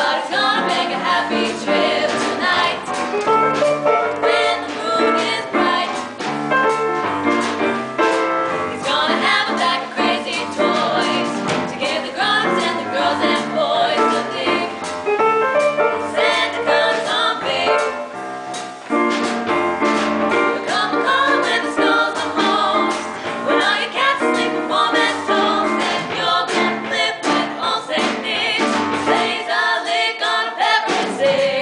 God's gonna make it happy. say